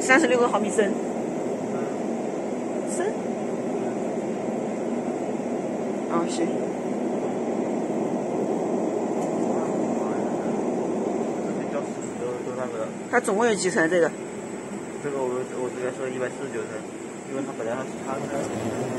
三十六个毫米升，升，啊、哦、行。它总共有几层？这个？这个我我之前说一百四十九层，因为它本来它是那个。